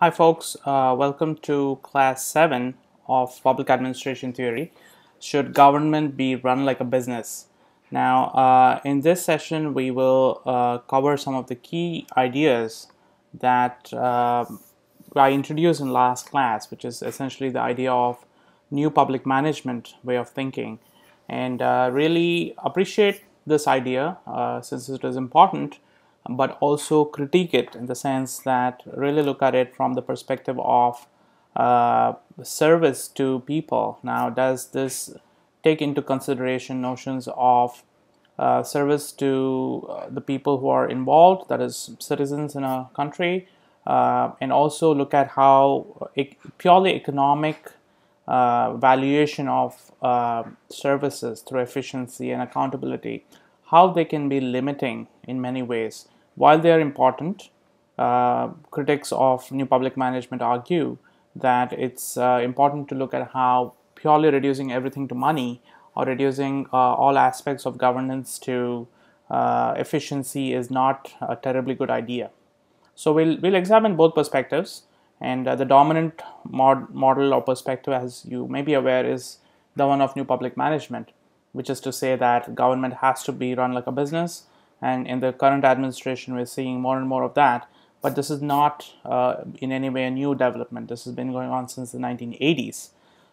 Hi folks, uh, welcome to class 7 of Public Administration Theory. Should government be run like a business? Now uh, in this session we will uh, cover some of the key ideas that uh, I introduced in last class which is essentially the idea of new public management way of thinking and uh, really appreciate this idea uh, since it is important but also critique it in the sense that really look at it from the perspective of uh, service to people. Now, does this take into consideration notions of uh, service to uh, the people who are involved, that is, citizens in a country, uh, and also look at how purely economic uh, valuation of uh, services through efficiency and accountability, how they can be limiting in many ways while they are important, uh, critics of new public management argue that it's uh, important to look at how purely reducing everything to money or reducing uh, all aspects of governance to uh, efficiency is not a terribly good idea. So we'll, we'll examine both perspectives and uh, the dominant mod model or perspective as you may be aware is the one of new public management which is to say that government has to be run like a business and in the current administration we're seeing more and more of that. But this is not uh, in any way a new development. This has been going on since the 1980s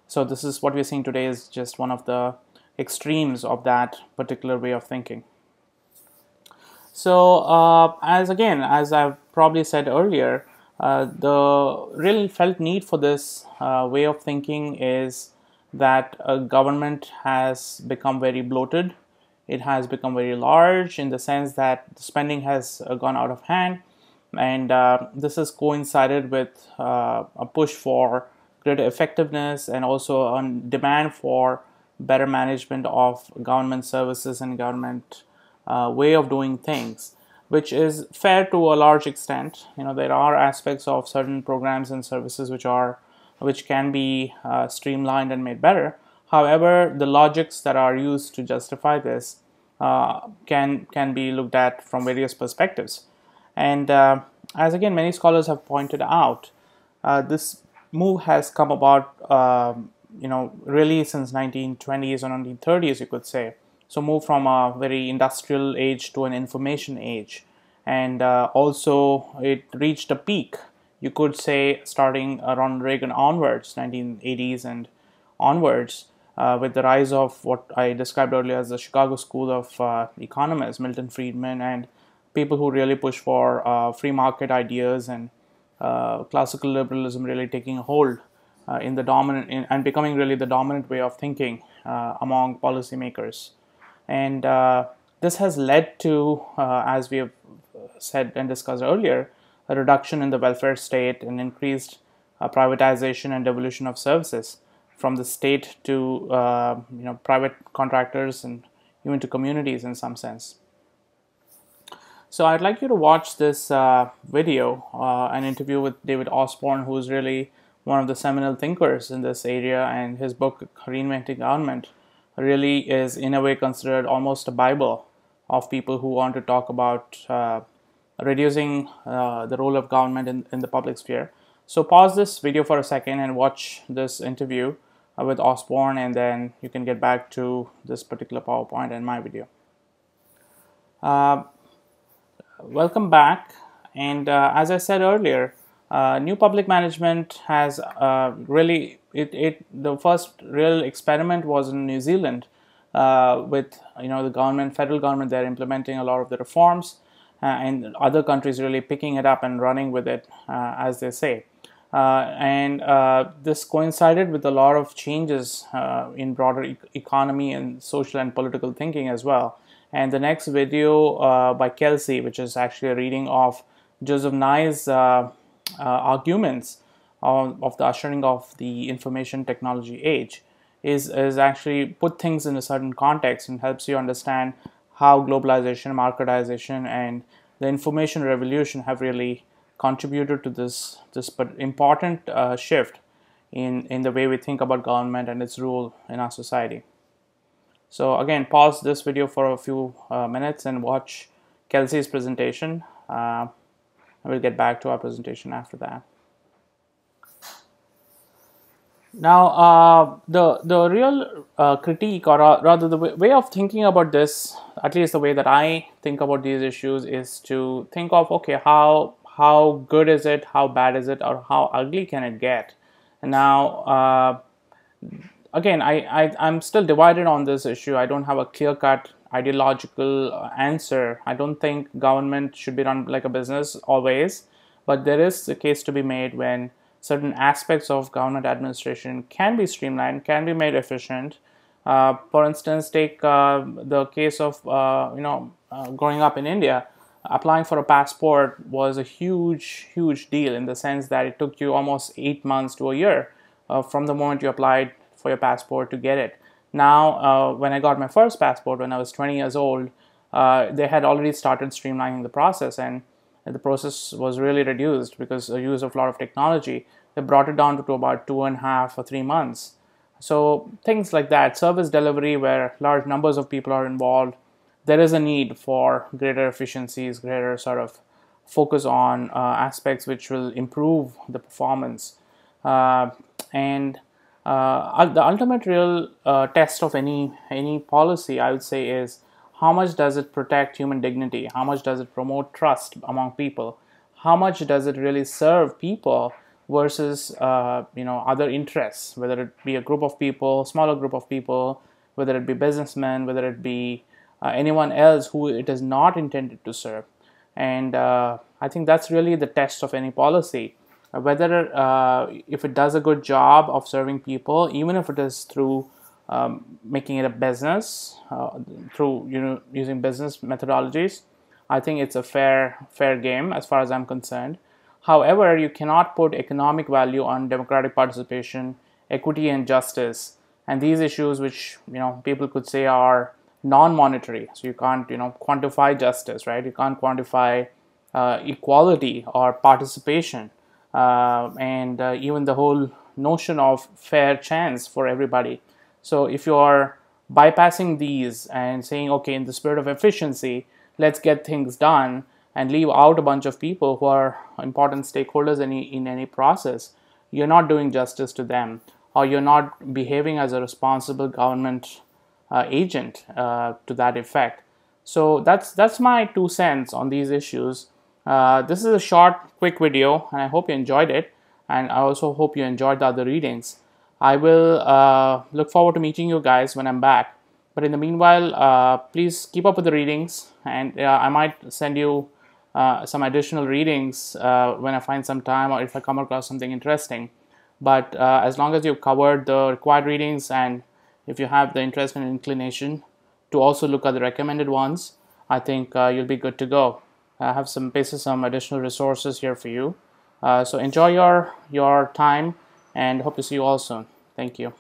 so this is what we're seeing today is just one of the extremes of that particular way of thinking. So uh, as again as i've probably said earlier uh, the real felt need for this uh, way of thinking is that a government has become very bloated it has become very large in the sense that spending has uh, gone out of hand. And uh, this has coincided with uh, a push for greater effectiveness and also a demand for better management of government services and government uh, way of doing things which is fair to a large extent. You know there are aspects of certain programs and services which are which can be uh, streamlined and made better However, the logics that are used to justify this uh, can can be looked at from various perspectives. And uh, as again many scholars have pointed out, uh, this move has come about um, you know really since 1920s or 1930s you could say. So move from a very industrial age to an information age, and uh, also it reached a peak you could say starting around Reagan onwards, 1980s and onwards, uh, with the rise of what I described earlier as the Chicago School of uh, Economists, Milton Friedman, and people who really push for uh, free market ideas and uh, classical liberalism really taking hold uh, in the dominant in, and becoming really the dominant way of thinking uh, among policymakers. And this has led to, as we have said and discussed earlier, a reduction in the welfare state and increased privatization and devolution of services from the state to uh, you know private contractors and even to communities in some sense. So I'd like you to watch this uh, video, uh, an interview with David Osborne, who is really one of the seminal thinkers in this area, and his book Reinventing Government really is in a way considered almost a bible of people who want to talk about uh, reducing uh, the role of government in, in the public sphere. So pause this video for a second and watch this interview uh, with Osborne and then you can get back to this particular PowerPoint and my video. Uh, welcome back and uh, as I said earlier uh, new public management has uh, really it, it the first real experiment was in New Zealand uh, with you know the government federal government they're implementing a lot of the reforms and other countries really picking it up and running with it as they say uh, and uh, this coincided with a lot of changes uh, in broader e economy and social and political thinking as well. And the next video uh, by Kelsey, which is actually a reading of Joseph Nye's uh, uh, arguments of, of, the ushering of the information technology age, is, is actually put things in a certain context and helps you understand how globalization, marketization, and the information revolution have really contributed to this this but important uh, shift in in the way we think about government and its role in our society. So again, pause this video for a few uh, minutes and watch Kelsey's presentation. Uh, and we'll get back to our presentation after that. Now, uh, the the real uh, critique, or rather the way of thinking about this, at least the way that I think about these issues, is to think of okay, how how good is it, how bad is it, or how ugly can it get? Now, uh, again, I, I I'm still divided on this issue. I don't have a clear cut ideological answer. I don't think government should be run like a business always, but there is a case to be made when certain aspects of government administration can be streamlined, can be made efficient. Uh, for instance, take uh, the case of uh, you know uh, growing up in India, applying for a passport was a huge, huge deal in the sense that it took you almost eight months to a year uh, from the moment you applied for your passport to get it. Now, uh, when I got my first passport when I was 20 years old, they had already started streamlining the process and the process was really reduced because the use of a lot of technology. They brought it down to about two and a half or three months. So things like that, service delivery where large numbers of people are involved, there is a need for greater efficiencies, greater sort of focus on uh, aspects which will improve the performance. Uh, and uh, the ultimate real uh, test of any any policy, I would say, is how much does it protect human dignity? How much does it promote trust among people? How much does it really serve people versus uh, you know other interests? Whether it be a group of people smaller group of people whether it be businessmen whether it be anyone else who it is not intended to serve. And uh, i think that's really the test of any policy. Uh, whether uh, if it does a good job of serving people even if it is through um, making it a business uh, through you know using business methodologies i think it's a fair fair game as far as i'm concerned. However you cannot put economic value on democratic participation equity and justice. And these issues which you know people could say are non-monetary. So you can't you know quantify justice right? You can't quantify uh, equality or participation. Uh, and uh, even the whole notion of fair chance for everybody. So if you are bypassing these and saying, okay, in the spirit of efficiency, let's get things done and leave out a bunch of people who are important stakeholders in any, in any process, you're not doing justice to them or you're not behaving as a responsible government agent uh, to that effect. So that's that's my two cents on these issues. Uh, this is a short, quick video, and I hope you enjoyed it. And I also hope you enjoyed the other readings. I will uh, look forward to meeting you guys when I'm back. But in the meanwhile, uh, please keep up with the readings, and uh, I might send you uh, some additional readings uh, when I find some time or if I come across something interesting. But uh, as long as you've covered the required readings and if you have the interest and inclination to also look at the recommended ones, I think uh, you'll be good to go. I have some basically some additional resources here for you. Uh, so enjoy your your time and hope to see you all soon. Thank you.